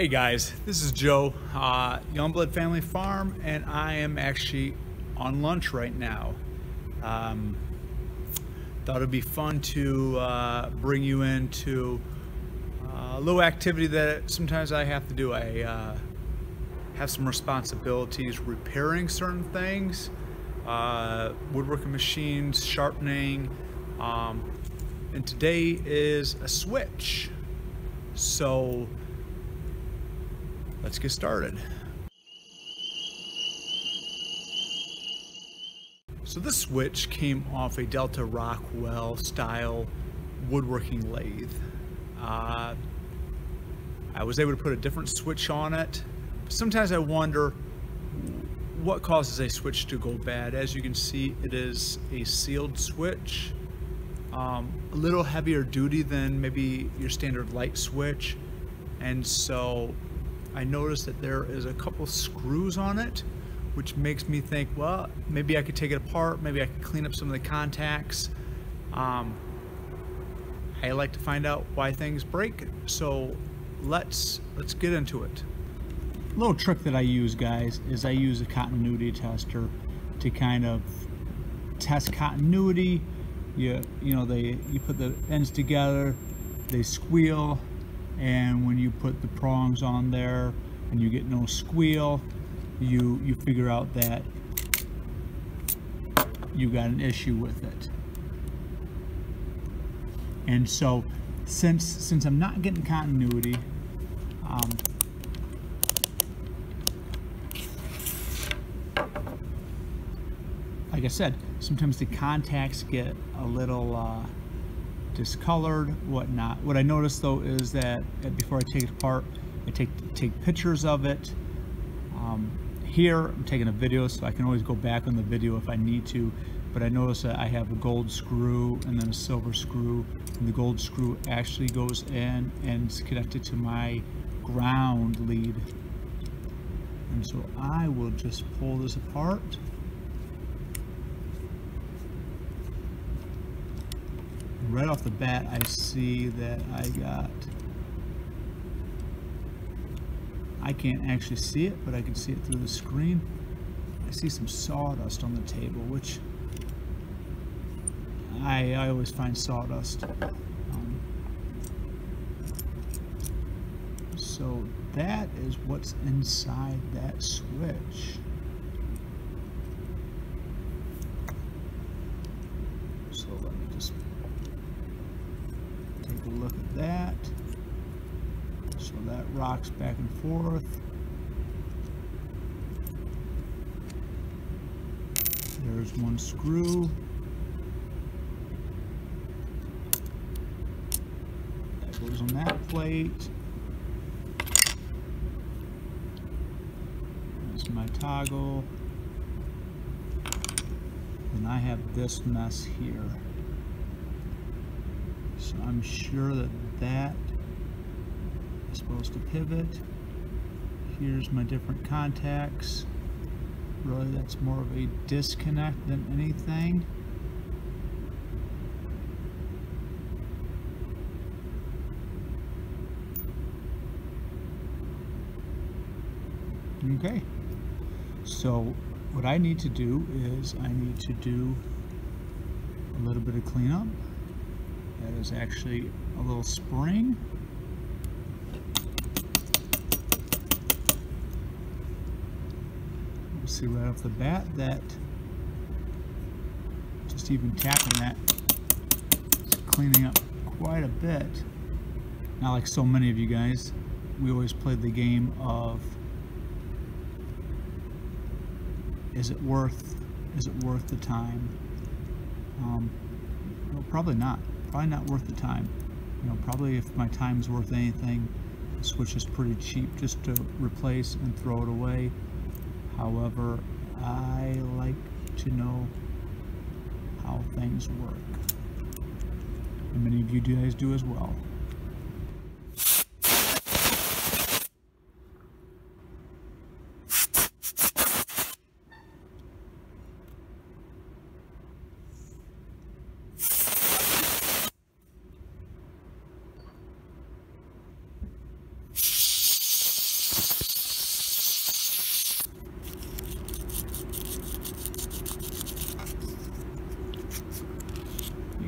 Hey guys, this is Joe, uh, Youngblood Family Farm, and I am actually on lunch right now. Um, thought it'd be fun to uh, bring you into uh, a little activity that sometimes I have to do. I uh, have some responsibilities repairing certain things, uh, woodworking machines, sharpening, um, and today is a switch. So let's get started. So this switch came off a Delta Rockwell style woodworking lathe. Uh, I was able to put a different switch on it. Sometimes I wonder what causes a switch to go bad. As you can see, it is a sealed switch. Um, a little heavier duty than maybe your standard light switch. And so I noticed that there is a couple screws on it, which makes me think, well, maybe I could take it apart. Maybe I could clean up some of the contacts. Um, I like to find out why things break. So let's, let's get into it. A little trick that I use, guys, is I use a continuity tester to kind of test continuity. You, you know, they, you put the ends together, they squeal, and when you put the prongs on there and you get no squeal you you figure out that you got an issue with it. And so since since I'm not getting continuity um, like I said sometimes the contacts get a little uh, discolored, whatnot. What I noticed though is that before I take it apart, I take take pictures of it. Um, here I'm taking a video so I can always go back on the video if I need to but I notice that I have a gold screw and then a silver screw and the gold screw actually goes in and it's connected to my ground lead and so I will just pull this apart right off the bat I see that I got I can't actually see it but I can see it through the screen. I see some sawdust on the table which I, I always find sawdust um, so that is what's inside that switch. So let me just Take a look at that. So that rocks back and forth. There's one screw. That goes on that plate. There's my toggle. And I have this mess here. I'm sure that that is supposed to pivot. Here's my different contacts. Really, that's more of a disconnect than anything. Okay, so what I need to do is I need to do a little bit of cleanup. That is actually a little spring. We'll see right off the bat that just even tapping that is cleaning up quite a bit. Not like so many of you guys, we always played the game of is it worth is it worth the time? Um, well, probably not probably not worth the time. You know, probably if my time's worth anything, the Switch is pretty cheap just to replace and throw it away. However, I like to know how things work. And many of you guys do as well.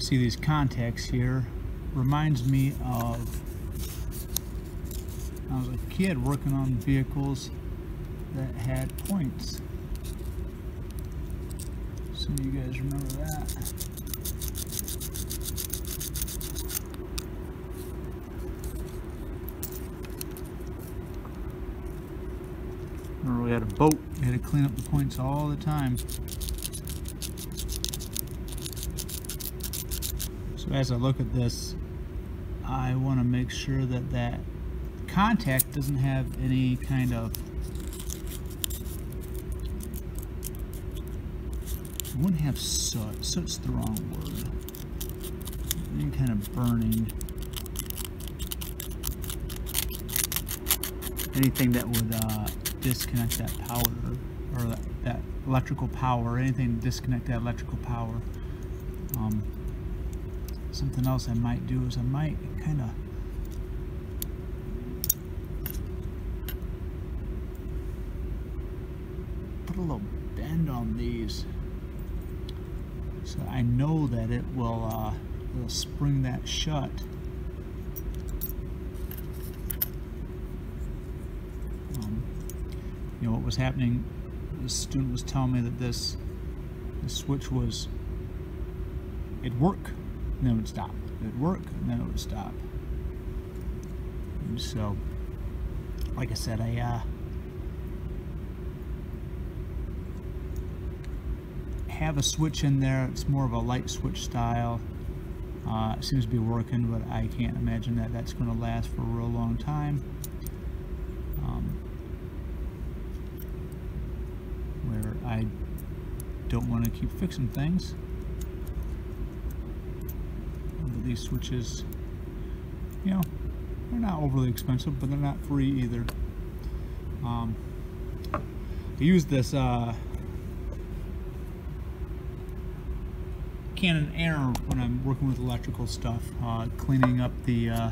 See these contacts here reminds me of I was a kid working on vehicles that had points. Some of you guys remember that. Remember we had a boat, we had to clean up the points all the time. As I look at this, I want to make sure that that contact doesn't have any kind of I wouldn't have soot. Soot's the wrong word. Any kind of burning. Anything that would uh, disconnect that power or that, that, electrical power. Anything to disconnect that electrical power. Um, something else I might do is I might kind of put a little bend on these. So I know that it will uh, will spring that shut. Um, you know what was happening the student was telling me that this switch was it'd work and then it would stop it'd work and then it would stop and so like I said I uh, have a switch in there. It's more of a light switch style. Uh, it seems to be working, but I can't imagine that that's going to last for a real long time. Um, where I don't want to keep fixing things. These switches, you know, they're not overly expensive, but they're not free either. Um, I use this uh, canned air when I'm working with electrical stuff, uh, cleaning up the uh,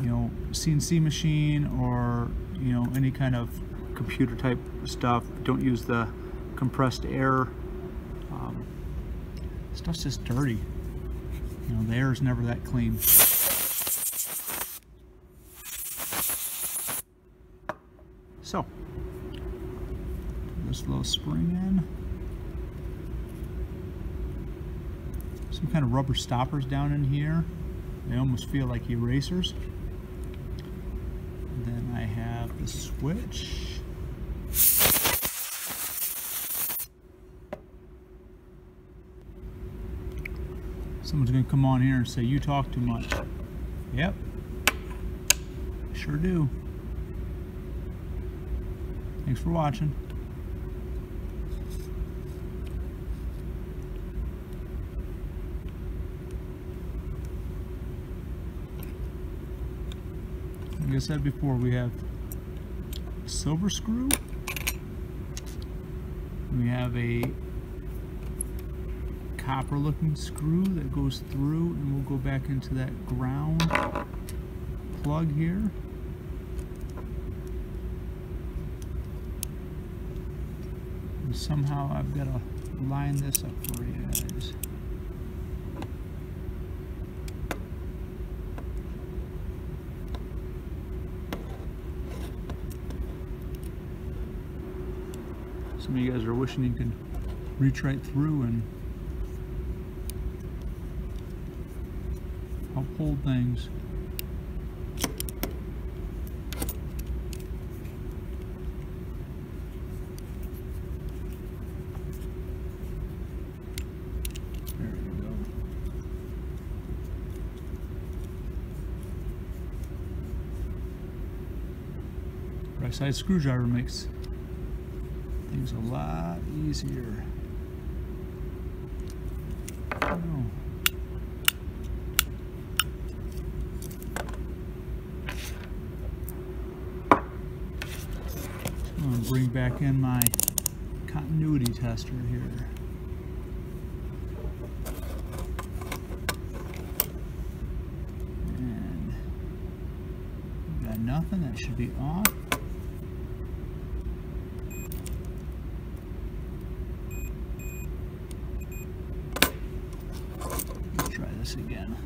you know CNC machine or you know any kind of computer type stuff. Don't use the compressed air. Um, stuff's just dirty. You know the air is never that clean. So, this little spring in. some kind of rubber stoppers down in here. They almost feel like erasers. And then I have the switch. Someone's going to come on here and say, you talk too much. Yep. Sure do. Thanks for watching. like I said before, we have silver screw. We have a copper looking screw that goes through and we'll go back into that ground plug here. And somehow I've got to line this up for you guys. Some of you guys are wishing you could reach right through and hold things. Right side screwdriver makes things a lot easier. Oh. I'm going to bring back in my continuity tester here. And got nothing, that should be off. Try this again.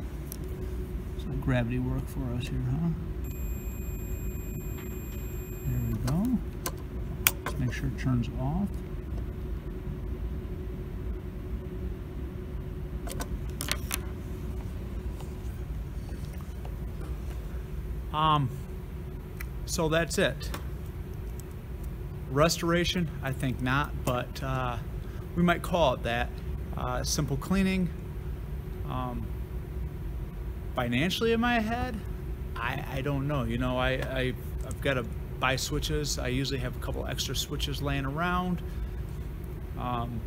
Some gravity work for us here, huh? There we go. Sure turns off. Um, so that's it. Restoration, I think not, but uh, we might call it that. Uh, simple cleaning. Um, financially in my head, I, I don't know. You know, I, I, I've got to buy switches. I usually have a couple extra switches laying around. Um,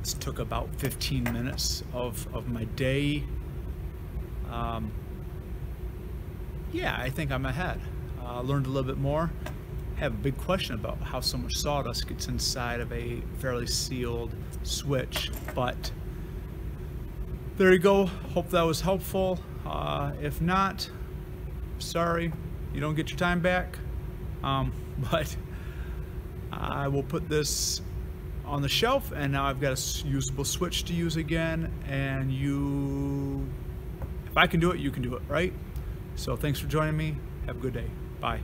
this took about 15 minutes of, of my day. Um, yeah, I think I'm ahead. Uh, learned a little bit more. Have a big question about how so much sawdust gets inside of a fairly sealed switch, but there you go. Hope that was helpful. Uh, if not, sorry, you don't get your time back. Um, but I will put this on the shelf and now I've got a usable switch to use again and you if I can do it you can do it right? So thanks for joining me. Have a good day. Bye